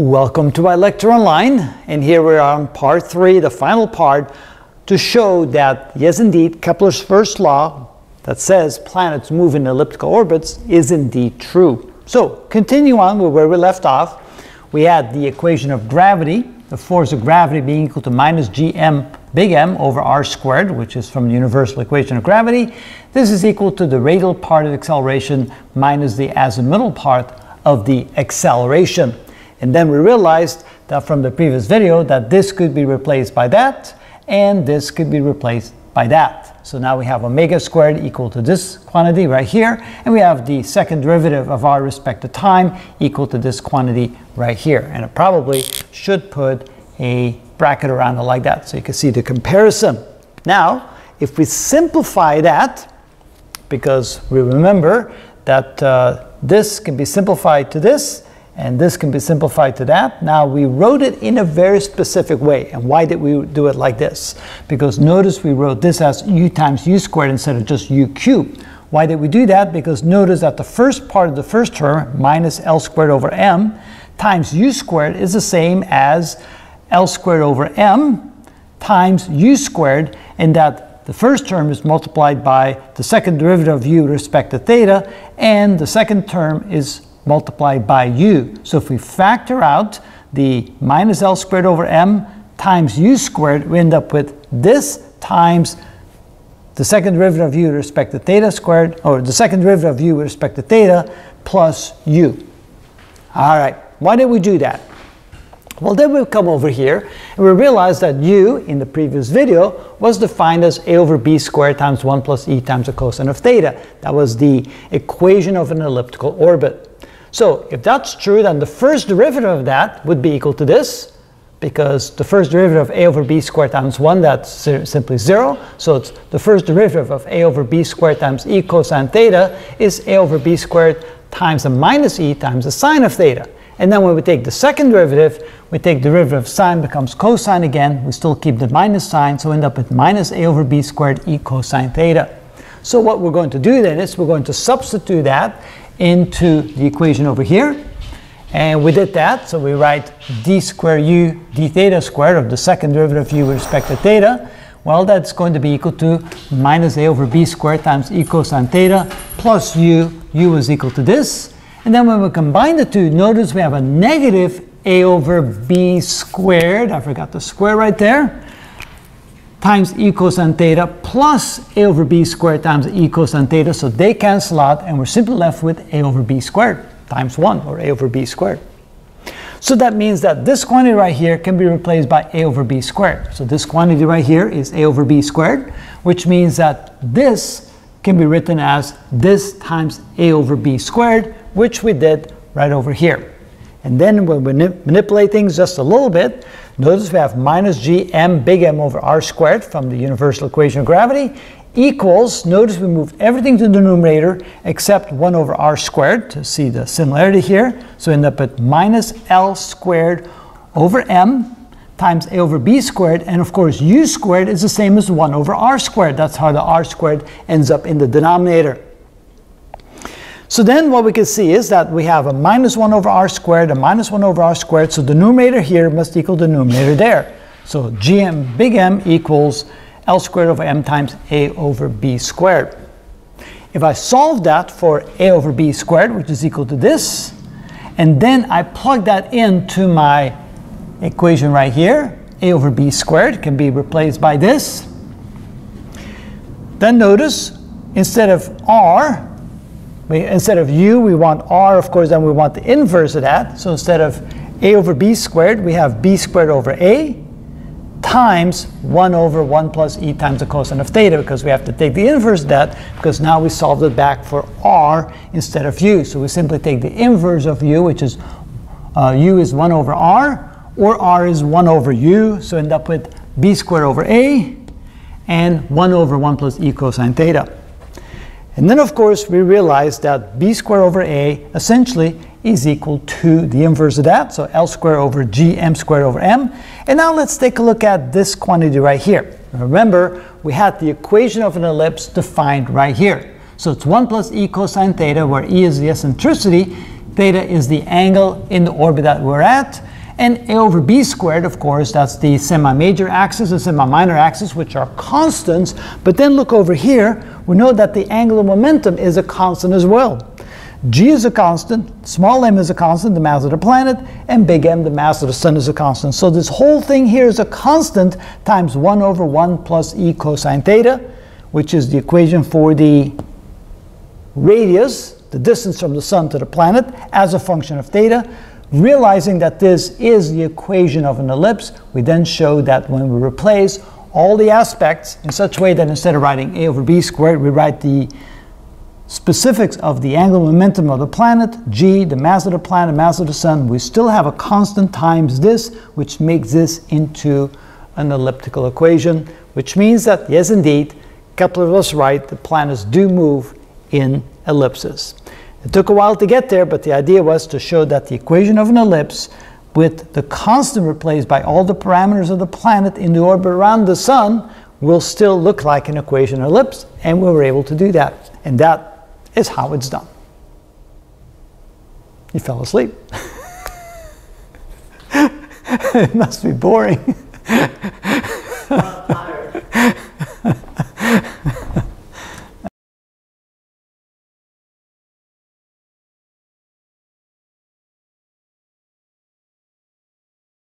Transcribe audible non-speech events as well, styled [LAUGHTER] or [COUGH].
Welcome to ilectureonline, and here we are on part three, the final part, to show that yes indeed, Kepler's first law that says planets move in elliptical orbits is indeed true. So, continue on with where we left off. We had the equation of gravity, the force of gravity being equal to minus gm big M over r squared, which is from the universal equation of gravity. This is equal to the radial part of acceleration minus the azimuthal part of the acceleration. And then we realized that from the previous video that this could be replaced by that, and this could be replaced by that. So now we have omega squared equal to this quantity right here, and we have the second derivative of our respective time equal to this quantity right here. And it probably should put a bracket around it like that so you can see the comparison. Now, if we simplify that, because we remember that uh, this can be simplified to this, and this can be simplified to that. Now we wrote it in a very specific way. And why did we do it like this? Because notice we wrote this as u times u squared instead of just u cubed. Why did we do that? Because notice that the first part of the first term, minus L squared over M, times u squared is the same as L squared over M times u squared, and that the first term is multiplied by the second derivative of u with respect to theta, and the second term is multiplied by u. So if we factor out the minus L squared over m times u squared, we end up with this times the second derivative of u with respect to theta squared, or the second derivative of u with respect to theta plus u. All right, why did we do that? Well, then we come over here and we realize that u in the previous video was defined as a over b squared times 1 plus e times the cosine of theta. That was the equation of an elliptical orbit. So if that's true, then the first derivative of that would be equal to this, because the first derivative of a over b squared times 1, that's simply 0. So it's the first derivative of a over b squared times e cosine theta is a over b squared times the minus e times the sine of theta. And then when we take the second derivative, we take the derivative of sine becomes cosine again. We still keep the minus sign, so end up with minus a over b squared e cosine theta. So what we're going to do then is we're going to substitute that into the equation over here. And we did that, so we write d squared u d theta squared of the second derivative of u with respect to theta. Well, that's going to be equal to minus a over b squared times e cosine theta plus u. u is equal to this. And then when we combine the two, notice we have a negative a over b squared. I forgot the square right there times e cosine theta plus a over b squared times e cosine theta. So they cancel out and we're simply left with a over b squared times 1 or a over b squared. So that means that this quantity right here can be replaced by a over b squared. So this quantity right here is a over b squared, which means that this can be written as this times a over b squared, which we did right over here. And then when we manipulate things just a little bit, Notice we have minus g m big M over r squared from the universal equation of gravity equals, notice we moved everything to the numerator except 1 over r squared to see the similarity here. So we end up at minus L squared over m times a over b squared, and of course u squared is the same as 1 over r squared. That's how the r squared ends up in the denominator. So then what we can see is that we have a minus 1 over r squared, a minus 1 over r squared, so the numerator here must equal the numerator there. So gm big M equals L squared over m times a over b squared. If I solve that for a over b squared, which is equal to this, and then I plug that into my equation right here, a over b squared can be replaced by this. Then notice, instead of r, we, instead of u, we want r, of course, then we want the inverse of that. So instead of a over b squared, we have b squared over a times 1 over 1 plus e times the cosine of theta because we have to take the inverse of that because now we solved it back for r instead of u. So we simply take the inverse of u, which is uh, u is 1 over r, or r is 1 over u. So end up with b squared over a and 1 over 1 plus e cosine theta. And then, of course, we realize that b squared over a essentially is equal to the inverse of that, so L squared over g m squared over m. And now let's take a look at this quantity right here. Remember, we had the equation of an ellipse defined right here. So it's 1 plus e cosine theta, where e is the eccentricity, theta is the angle in the orbit that we're at. And a over b squared, of course, that's the semi-major axis and semi-minor axis, which are constants. But then look over here, we know that the angular momentum is a constant as well. G is a constant, small m is a constant, the mass of the planet, and big M, the mass of the sun, is a constant. So this whole thing here is a constant times 1 over 1 plus e cosine theta, which is the equation for the radius, the distance from the sun to the planet, as a function of theta. Realizing that this is the equation of an ellipse, we then show that when we replace all the aspects in such a way that instead of writing a over b squared, we write the specifics of the angular momentum of the planet, g, the mass of the planet, mass of the sun, we still have a constant times this, which makes this into an elliptical equation, which means that, yes indeed, Kepler was right, the planets do move in ellipses. It took a while to get there, but the idea was to show that the equation of an ellipse with the constant replaced by all the parameters of the planet in the orbit around the sun will still look like an equation of ellipse, and we were able to do that. And that is how it's done. You fell asleep. [LAUGHS] it must be boring. [LAUGHS]